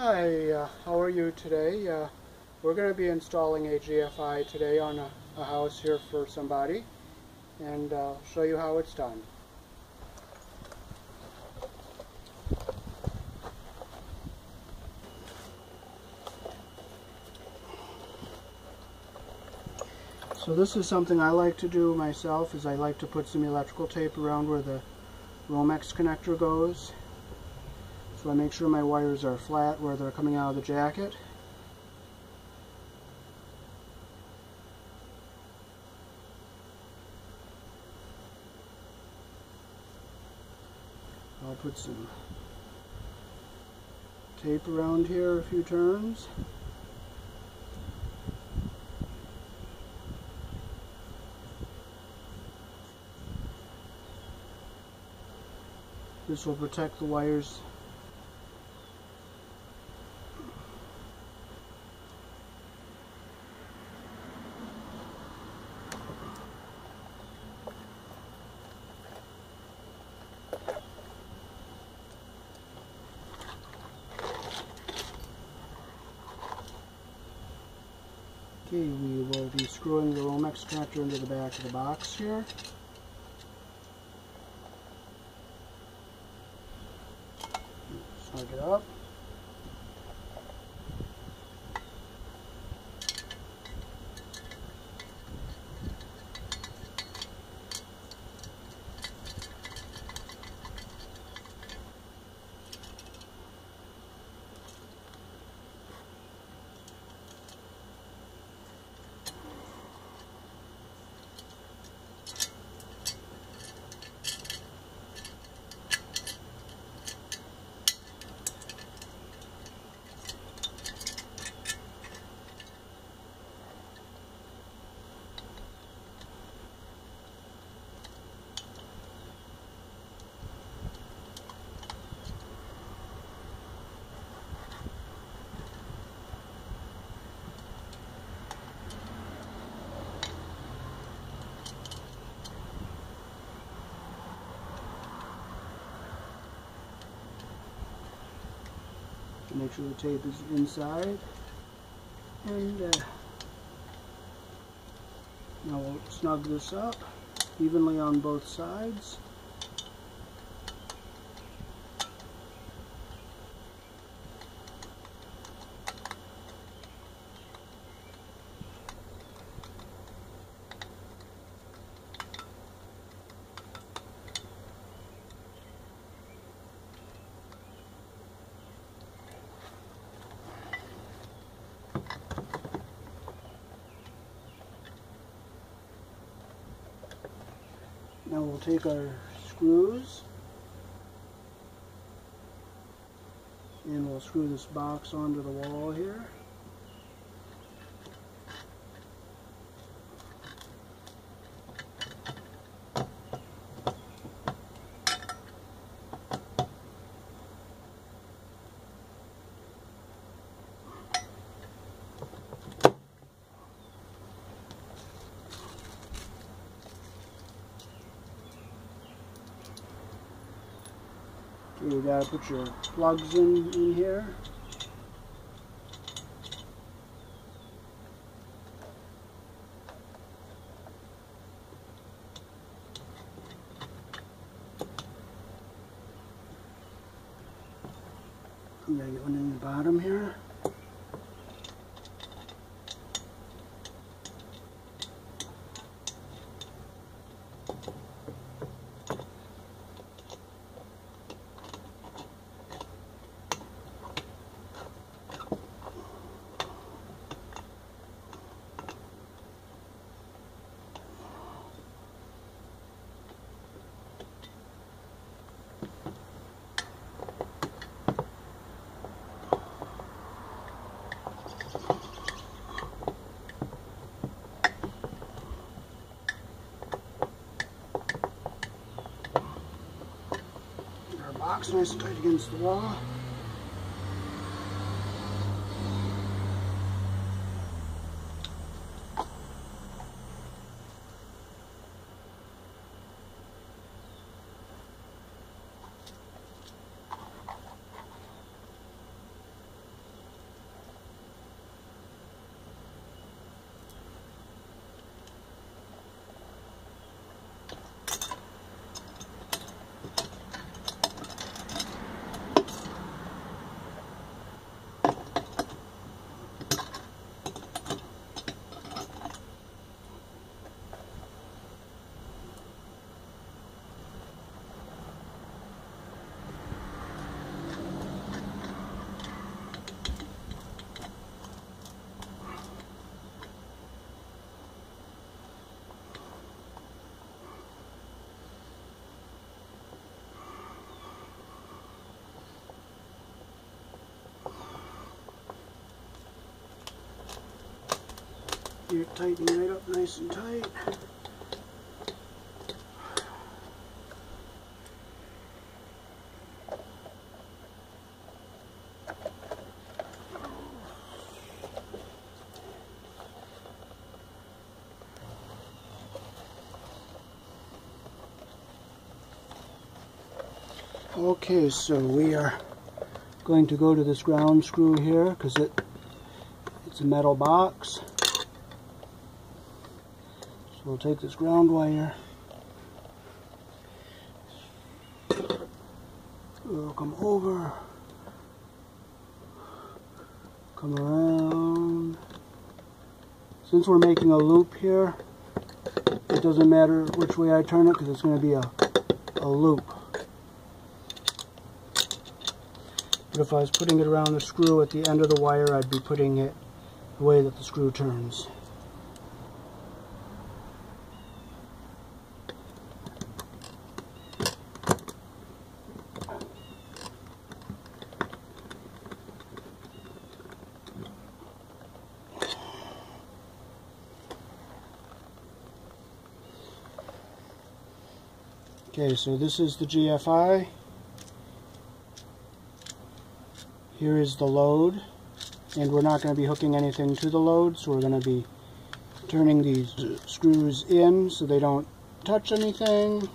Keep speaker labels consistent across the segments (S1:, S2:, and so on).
S1: Hi, uh, how are you today? Uh, we're going to be installing a GFI today on a, a house here for somebody and uh, show you how it's done. So this is something I like to do myself is I like to put some electrical tape around where the Romex connector goes. So I make sure my wires are flat where they're coming out of the jacket. I'll put some tape around here a few turns. This will protect the wires Okay, we will be screwing connector into the back of the box here. Snug it up. Make sure the tape is inside. And uh, now we'll snug this up evenly on both sides. We'll take our screws and we'll screw this box onto the wall here. You gotta put your plugs in, in here. I'm gonna get one in the bottom here. Box nice tight against the wall. It tightening right up nice and tight. Okay, so we are going to go to this ground screw here because it it's a metal box. We'll take this ground wire. We'll come over, come around. Since we're making a loop here, it doesn't matter which way I turn it because it's going to be a, a loop. But if I was putting it around the screw at the end of the wire, I'd be putting it the way that the screw turns. So this is the GFI. Here is the load, and we're not going to be hooking anything to the load, so we're going to be turning these screws in so they don't touch anything.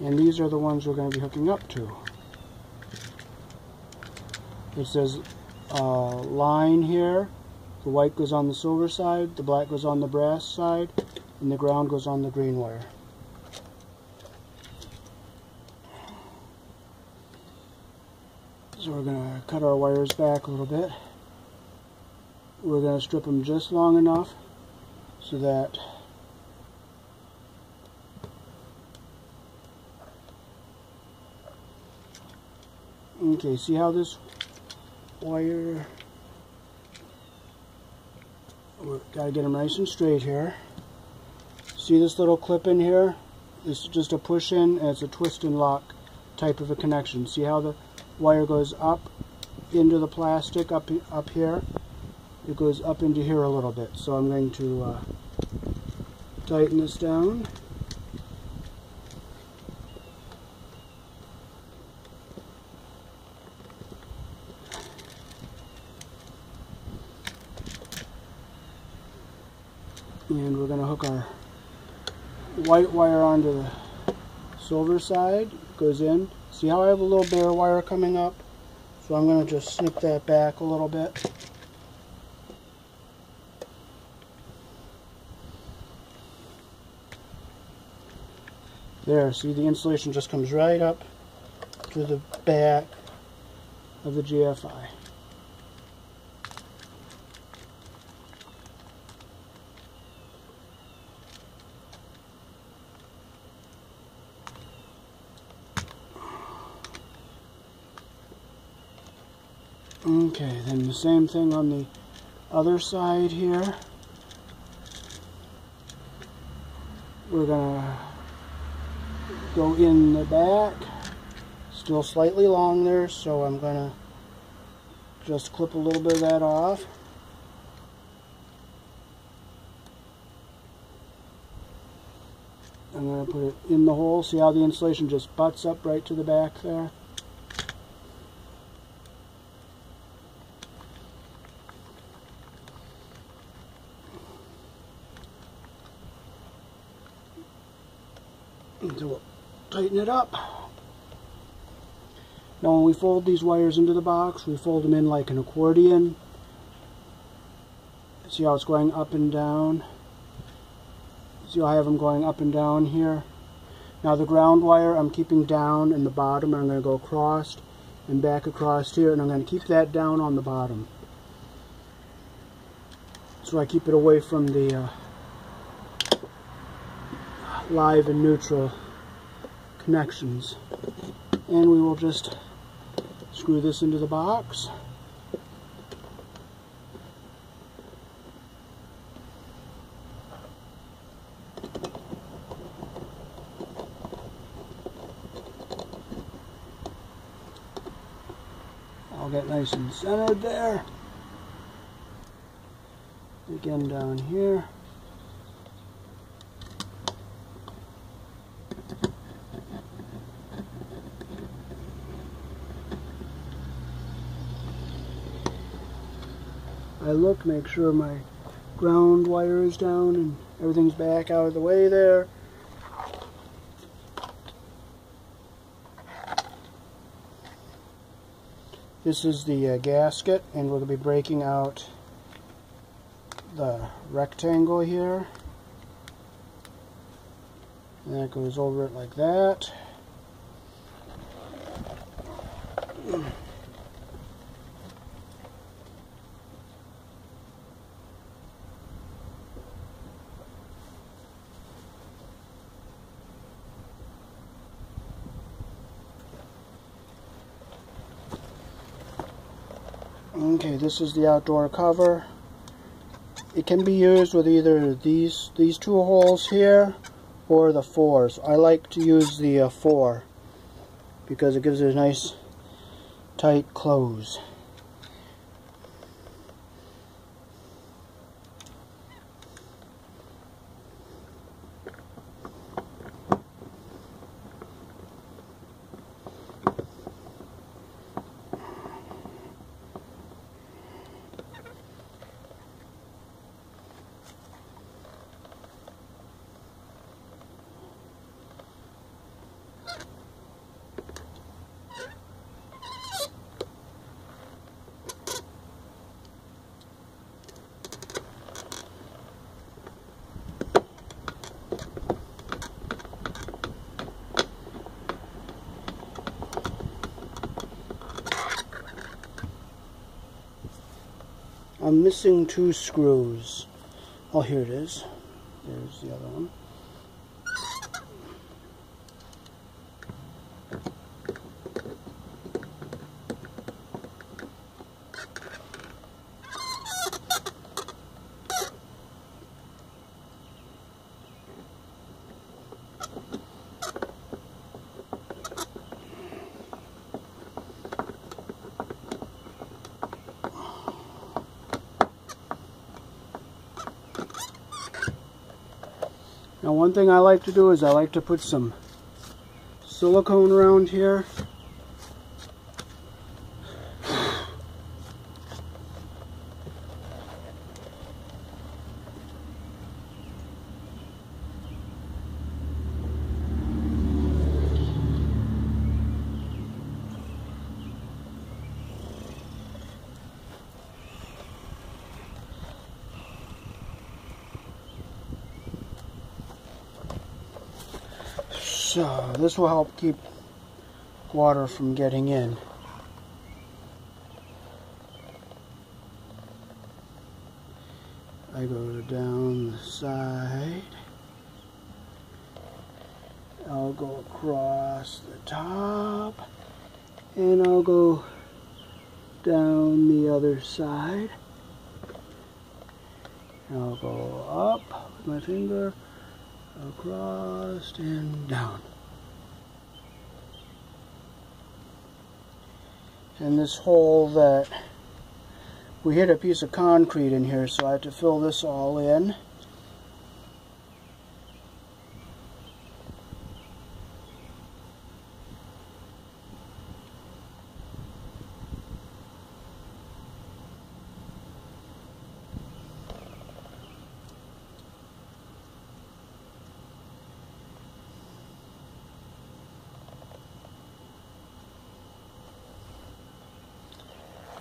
S1: And these are the ones we're going to be hooking up to. It says uh, line here. The white goes on the silver side, the black goes on the brass side, and the ground goes on the green wire. So we're going to cut our wires back a little bit. We're going to strip them just long enough so that Okay, see how this wire. We gotta get them nice and straight here. See this little clip in here? This is just a push in and it's a twist and lock type of a connection. See how the wire goes up into the plastic up up here? It goes up into here a little bit. So I'm going to uh, tighten this down. and we're going to hook our white wire onto the silver side goes in. See how I have a little bare wire coming up? So I'm going to just snip that back a little bit. There see the insulation just comes right up to the back of the GFI Okay, then the same thing on the other side here. We're gonna go in the back, still slightly long there, so I'm gonna just clip a little bit of that off. I'm to put it in the hole. See how the insulation just butts up right to the back there? So tighten it up. Now when we fold these wires into the box, we fold them in like an accordion. See how it's going up and down? See how I have them going up and down here? Now the ground wire I'm keeping down in the bottom. and I'm going to go across and back across here and I'm going to keep that down on the bottom. So I keep it away from the uh, live and neutral connections. And we will just screw this into the box. I'll get nice and centered there. Again down here. I look, make sure my ground wire is down and everything's back out of the way there. This is the uh, gasket and we're going to be breaking out the rectangle here. And that goes over it like that. Okay, this is the outdoor cover. It can be used with either these these two holes here or the fours. I like to use the uh, four because it gives it a nice tight close. I'm missing two screws. Oh, here it is. There's the other one. Now one thing I like to do is I like to put some silicone around here. So this will help keep water from getting in. I go down the side. I'll go across the top and I'll go down the other side. I'll go up with my finger across and down. And this hole that we hit a piece of concrete in here so I had to fill this all in.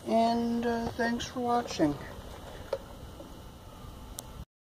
S1: And uh, thanks for watching.